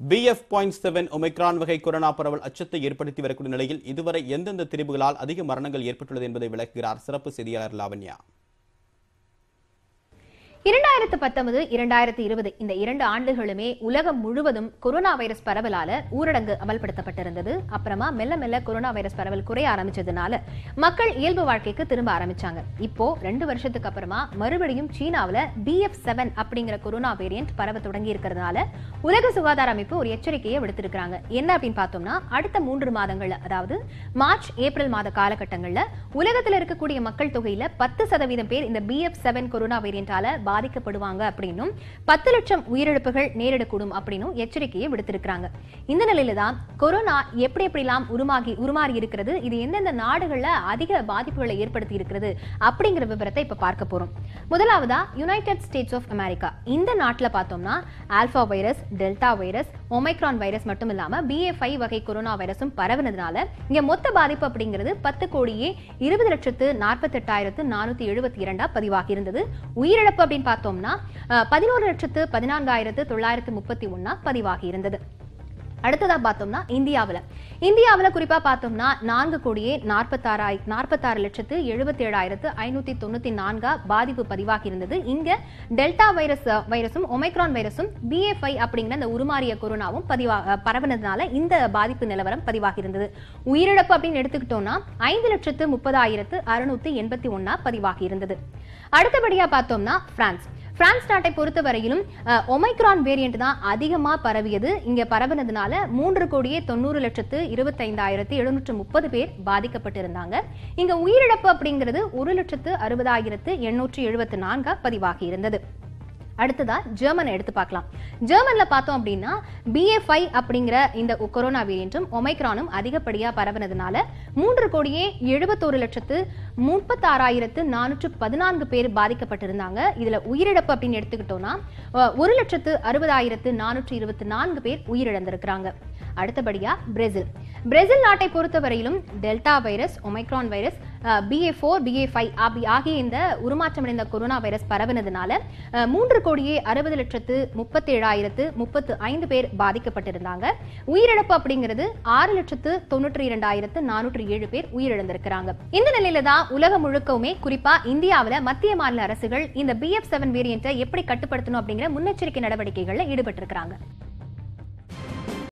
PF point seven Omicron வகை corona பரவல் அச்சத்தை ஏற்படுத்தி வரக்கூடிய நிலையில் இதுவரை எந்தெந்த திரிவுகளால் அதிக மரணங்கள் ஏற்பட்டுள்ளது என்பதை விளக்குகிறார் சிறப்பு செய்தியாளர் லாவண்யா. இரண்டாயிரத்து பத்தொன்பது இரண்டாயிரத்து இருபது இந்த இரண்டு ஆண்டுகளுமே உலகம் முழுவதும் கொரோனா வைரஸ் பரவலால ஊரடங்கு அமல்படுத்தப்பட்டிருந்தது. அப்புறமா மெல்ல மெல்ல கொரோனா வைரஸ் பரவல் குறைய ஆரம்பிச்சதுனால மக்கள் இயல்பு வாழ்க்கைக்கு திரும்ப ஆரம்பிச்சாங்க. இப்போ ரெண்டு வருஷத்துக்கு அப்புறமா மறுபடியும் சீனாவில பி எஃப் செவன் அப்படிங்கிற கொரோனா வேரியன்ட் பரவ தொடங்கி இருக்கிறதுனால உலக சுகாதார அமைப்பு ஒரு எச்சரிக்கையை விடுத்திருக்கிறாங்க. என்ன அப்படின்னு பார்த்தோம்னா அடுத்த மூன்று மாதங்கள்ல அதாவது மார்ச் ஏப்ரல் மாத காலகட்டங்கள்ல உலகத்தில் இருக்கக்கூடிய மக்கள் தொகையில பத்து சதவீதம் பேர் இந்த பி எஃப் செவன் கொரோனா வேரியண்டால பாதிக்கப்படுவாங்க அப்படின்னும் பத்து லட்சம் உயிரிழப்புகள் நேரிடக்கூடும் அப்படின்னும் எச்சரிக்கையை விடுத்திருக்கிறாங்க. இந்த நிலையில தான் கொரோனா எப்படி எப்படிலாம் உருமாகி உருமாறி இருக்கிறது இது எந்தெந்த நாடுகள்ல அதிக பாதிப்புகளை ஏற்படுத்தி இருக்கிறது அப்படிங்கிற விவரத்தை இப்ப பார்க்க போறோம். முதலாவதா யுனைடெட் ஸ்டேட்ஸ் ஆஃப் அமெரிக்கா இந்த நாட்டுல பார்த்தோம்னா alpha virus delta virus omicron virus மட்டும் இல்லாம பிஏ ஃபைவ் வகை கொரோனா வைரஸும் பரவுனதுனால இங்க மொத்த பாதிப்பு அப்படிங்கிறது பத்து கோடியே இருபது லட்சத்து நாற்பத்தெட்டாயிரத்து நானூத்தி எழுபத்தி இரண்டா பதிவாகி இருந்தது உயிரிழப்பு அப்படின்னு பார்த்தோம்னா பதினோரு லட்சத்து பதினான்காயிரத்து தொள்ளாயிரத்து முப்பத்தி ஒன்னா பதிவாகி இருந்தது அடுத்ததா பார்த்தோம்னா இந்தியாவுல. இந்தியாவுல குறிப்பா பார்த்தோம்னா நான்கு கோடியே நாற்பத்தாறாய் நாற்பத்தாறு லட்சத்து எழுபத்தி ஏழாயிரத்து ஐநூத்தி தொண்ணூத்தி நான்கா பாதிப்பு பதிவாகி இருந்தது. இங்கே டெல்டா வைரஸ் வைரஸும் ஒமைக்ரான் வைரஸும் பிஎஃப்ஐ அப்படிங்கிற அந்த உருமாறிய கொரோனாவும் பதிவா பரவுனதுனால இந்த பாதிப்பு நிலவரம் பதிவாகி இருந்தது. உயிரிழப்பு அப்படின்னு எடுத்துக்கிட்டோம்னா ஐந்து லட்சத்து முப்பதாயிரத்து அறுநூத்தி எண்பத்தி ஒன்னா பதிவாகி இருந்தது. அடுத்தபடியா பார்த்தோம்னா பிரான்ஸ் பிரான்ஸ் நாட்டை பொறுத்தவரையிலும் ஒமைக்ரான் வேரியன்ட் தான் அதிகமா பரவியது. இங்க பரவினதுனால மூன்று கோடியே தொண்ணூறு லட்சத்து இருபத்தைந்தாயிரத்து எழுநூற்று முப்பது பேர் பாதிக்கப்பட்டிருந்தாங்க. இங்க உயிரிழப்பு அப்படிங்கிறது ஒரு லட்சத்து அறுபதாயிரத்து எண்ணூற்று எழுபத்து நான்கா பதிவாகி இருந்தது. அடுத்ததா ஜெர்மன் எடுத்து பார்க்கலாம். ஜெர்மன்ல பார்த்தோம் அப்படின்னா பிஎஃப்ஐ அப்படிங்கிற இந்த கொரோனா வேரியன்ட்டும் ஒமைக்ரானும் அதிகப்படியா பரவுனதுனால மூன்று கோடியே எழுபத்தோரு லட்சத்து முப்பத்தாறாயிரத்து நானூற்று பதினான்கு பேர் பாதிக்கப்பட்டிருந்தாங்க. இதுல உயிரிழப்பு அப்படின்னு எடுத்துக்கிட்டோம்னா ஒரு லட்சத்து அறுபதாயிரத்து நானூற்று இருபத்தி நான்கு பேர் உயிரிழந்திருக்கிறாங்க. அடுத்தபடியா பிரேசில். பிரேசில் நாட்டை பொறுத்தவரையிலும் delta virus Omicron virus BA four BA five ஆகிய இந்த உருமாற்றமடைந்த கொரோனா வைரஸ் பரவினதுனால மூன்று கோடியே அறுபது லட்சத்து முப்பத்தி ஏழாயிரத்து முப்பத்து ஐந்து பேர் பாதிக்கப்பட்டிருந்தாங்க. உயிரிழப்பு அப்படிங்கிறது ஆறு லட்சத்து தொண்ணூற்றி இரண்டாயிரத்து நானூற்றி ஏழு பேர் உயிரிழந்திருக்கிறாங்க. இந்த நிலையில தான் உலகம் முழுக்கவுமே குறிப்பா இந்தியாவில மத்திய மாநில அரசுகள் இந்த பி எஃப் செவன் வேரியண்ட்டை எப்படி கட்டுப்படுத்தணும் அப்படிங்கிற முன்னெச்சரிக்கை நடவடிக்கைகளில் ஈடுபட்டிருக்கிறாங்க.